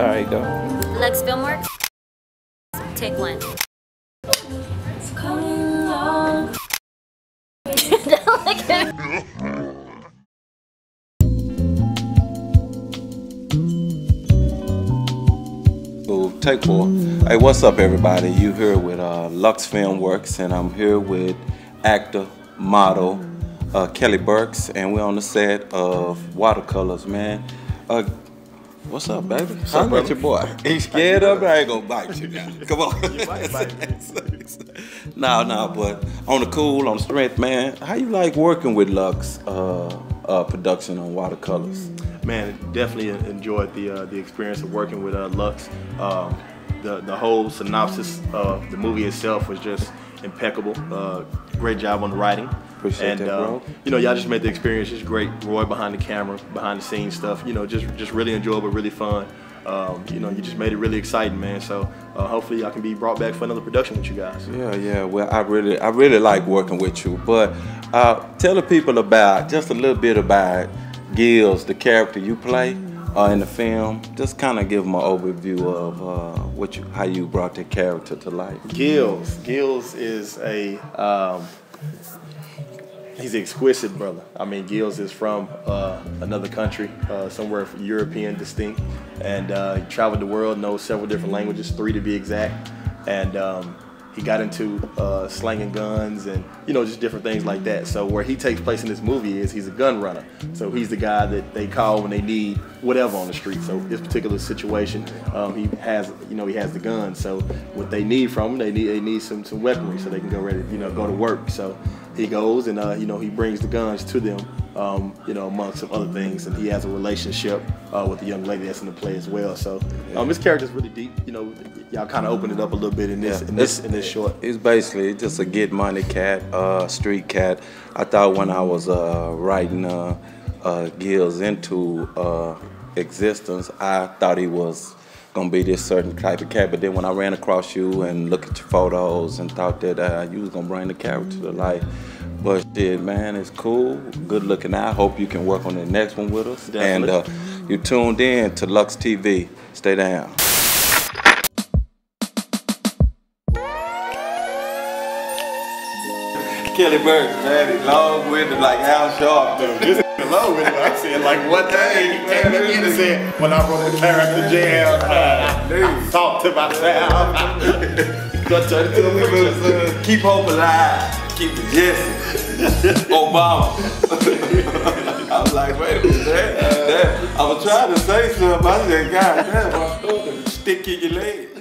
All right, go. Luxe Filmworks. Take one. Don't look at me. Cool. Take four. Hey, what's up, everybody? You here with uh, Luxe Film Works, and I'm here with actor, model uh, Kelly Burks, and we're on the set of Watercolors, man. Uh, what's up, baby? How up, about your boy? He scared of me? I ain't gonna bite you now. Come on. no, no, but on the cool, on the strength, man. How you like working with Luxe uh, uh, production on Watercolors? Man, definitely enjoyed the uh, the experience of working with uh, Luxe. Um, the the whole synopsis of the movie itself was just impeccable. Uh, great job on the writing. Appreciate and, that, uh, bro. You know, y'all just made the experience just great. Roy behind the camera, behind the scenes stuff. You know, just just really enjoyable, really fun. Um, you know, you just made it really exciting, man. So uh, hopefully, I can be brought back for another production with you guys. Yeah, yeah. Well, I really, I really like working with you. But uh, tell the people about just a little bit about Gills, the character you play uh, in the film. Just kind of give them an overview of uh, what you, how you brought that character to life. Gills. Gills is a um, he's an exquisite brother. I mean, Gills is from uh, another country, uh, somewhere European distinct, and uh, traveled the world, knows several different languages, three to be exact, and um, he got into uh, slanging guns and you know just different things like that. So where he takes place in this movie is he's a gun runner. So he's the guy that they call when they need whatever on the street. So this particular situation, um, he has you know he has the gun. So what they need from him, they need they need some some weaponry so they can go ready you know go to work. So he goes and uh, you know he brings the guns to them. Um, you know, amongst some other things, and he has a relationship uh, with the young lady that's in the play as well. So um, his character's really deep. You know, y'all kind of opened it up a little bit in this in this in this short. It's basically just a get money cat, uh, street cat. I thought when I was uh, writing uh, uh, Gills into uh, existence, I thought he was gonna be this certain type of cat. But then when I ran across you and looked at your photos and thought that uh, you was gonna bring the character to life. But shit, man, it's cool. Good looking I Hope you can work on the next one with us. And uh, you tuned in to Luxe TV. Stay down. Kelly Burks, man, he's long winded like Al Sharp. Alone with it. I said like one thing. Man, And again, it said when I wrote the character jam, I talked to myself. Got to the picture. Keep hope alive. Keep it Jesse. Obama. I was like, wait a minute, that, that, I was trying to say something. I said, God damn, I'm stick in your leg.